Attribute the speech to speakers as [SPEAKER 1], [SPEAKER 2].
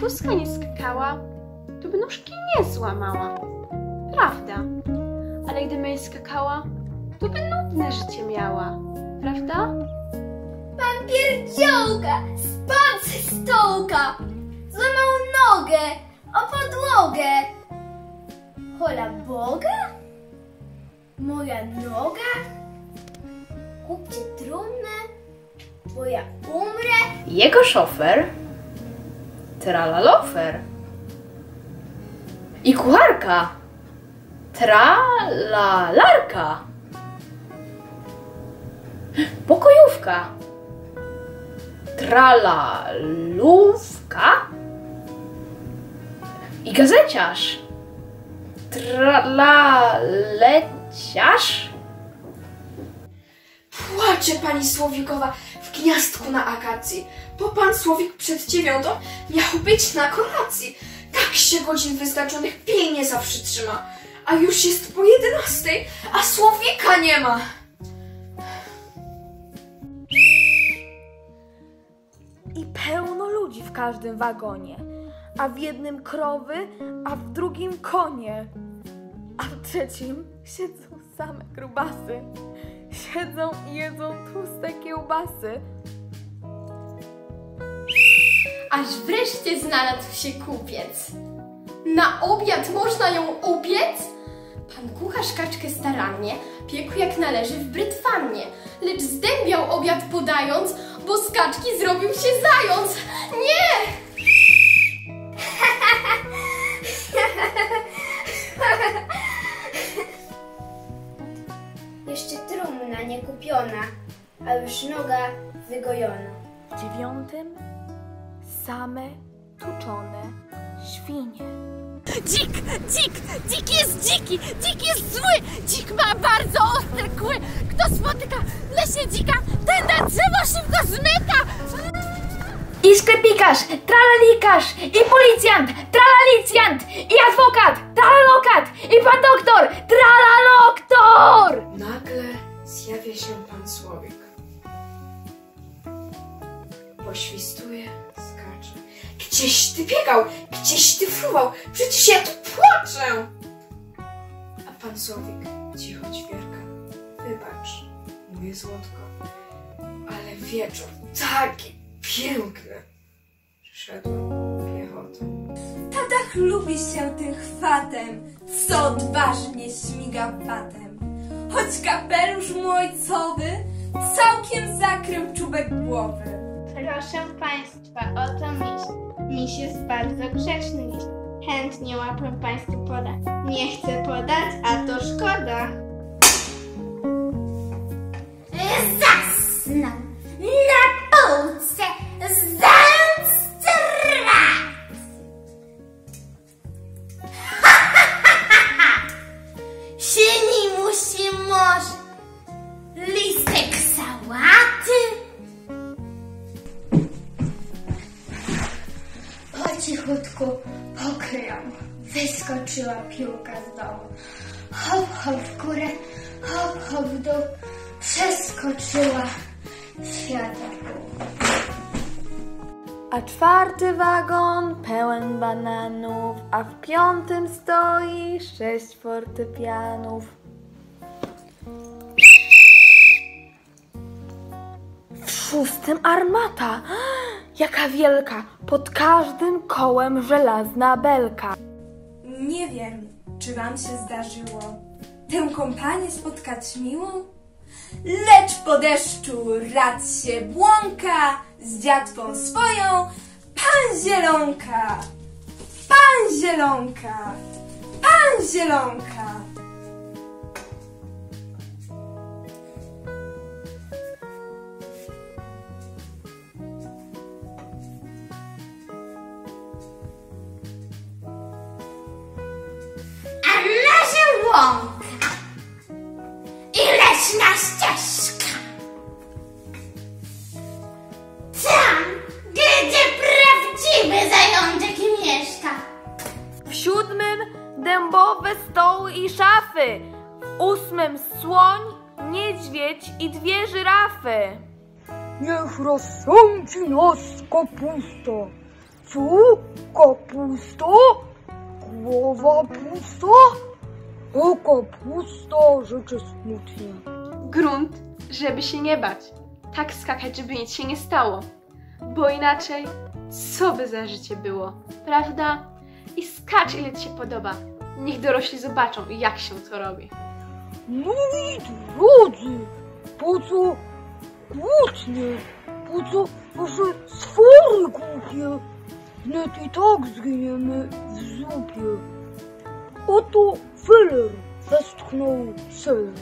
[SPEAKER 1] kuska nie skakała, to by nóżki nie złamała. Prawda. Ale gdy May skakała, to by nudne życie miała. Prawda?
[SPEAKER 2] Pan pierdziołka spadł ze stołka, złamał nogę o podłogę. Hola Boga? Moja noga? Kupcie trumnę, bo ja umrę.
[SPEAKER 3] Jego szofer tralalofer. I kucharka tralalarka. Pokojówka tralalówka. I gazeciarz tralaleciarz.
[SPEAKER 4] Płacze pani Słowikowa w gniazdku na akacji, bo pan Słowik przed dziewiątą miał być na kolacji. Tak się godzin wyznaczonych pilnie zawsze trzyma, a już jest po jedenastej, a Słowika nie ma.
[SPEAKER 5] I pełno ludzi w każdym wagonie, a w jednym krowy, a w drugim konie, a w trzecim siedzą same grubasy. Siedzą i jedzą tłuste kiełbasy.
[SPEAKER 6] Aż wreszcie znalazł się kupiec. Na obiad można ją upiec? Pan kucharz kaczkę starannie piekł jak należy w brytwannie, lecz zdębiał obiad podając, bo z kaczki zrobił się zając. Nie!
[SPEAKER 2] Jeszcze trumna nie kupiona, a już noga wygojona.
[SPEAKER 5] W dziewiątym same tuczone świnie.
[SPEAKER 7] Dzik, dzik, dzik jest dziki, dzik jest zły, dzik ma bardzo ostre kły. Kto spotyka lesie dzika, ten na drzewo szybko zmyka.
[SPEAKER 3] I sklepikarz, tralalikarz, i policjant, tralalicjant, i adwokat, tralalokat, i pan doktor, tralaloktor!
[SPEAKER 4] Zjawia się pan Słowik. Poświstuje, skacze. Gdzieś ty biegał, gdzieś ty fruwał, przecież ja tu płaczę! A pan Słowik cicho ćwierka. Wybacz, moje złotko, ale wieczór taki piękny. Przyszedłem piechotą.
[SPEAKER 8] Tadach lubi się tym chwatem, co odważnie śmiga patem. Choć kapelusz mu ojcowy całkiem zakrył czubek głowy.
[SPEAKER 9] Proszę Państwa, oto miś. Miś jest bardzo grzeczny miś. Chętnie łapę Państwu poda. Nie chcę podać, a to szkoda.
[SPEAKER 2] Cichutku pokryją wyskoczyła piłka z domu. Hop, hop w górę, hop, hop w dół, przeskoczyła świata.
[SPEAKER 5] A czwarty wagon pełen bananów, a w piątym stoi sześć fortepianów. W szóstym armata, jaka wielka, pod każdym kołem żelazna belka.
[SPEAKER 8] Nie wiem, czy wam się zdarzyło tę kompanię spotkać miłą? Lecz po deszczu rad się błąka z dziatwą swoją pan Zielonka, pan Zielonka, pan Zielonka.
[SPEAKER 2] Łąka i leśna ścieżka. Tam, gdzie prawdziwy zajączek mieszka.
[SPEAKER 5] W siódmym dębowe stoły i szafy. W ósmym słoń, niedźwiedź i dwie żyrafy.
[SPEAKER 10] Niech rozsądzi nas kapusta, Co? Kapusta? Głowa pusta? Oka pusta, rzeczy smutnie.
[SPEAKER 1] Grunt, żeby się nie bać. Tak skakać, żeby nic się nie stało. Bo inaczej, co by za życie było, prawda? I skacz, ile ci się podoba. Niech dorośli zobaczą, jak się to robi.
[SPEAKER 10] Moi drodzy, po co kłótnie? Po co wasze stwory głupie? Wnet i tak zginiemy w zupie. Oto Fuller, fast known, sir.